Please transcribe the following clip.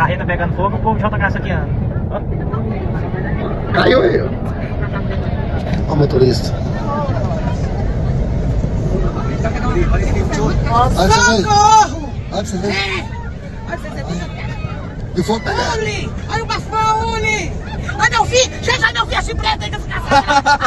carreta pegando fogo, o povo de JK saqueando. Ó. Caiu aí, ó. Ó o motorista. Olha. Socorro! Olha você ver. É! Olha você ver. E foi pegar. Uli! Olha o bafão, Uli! Olha meu filho! Chega meu filho assim preto aí que eu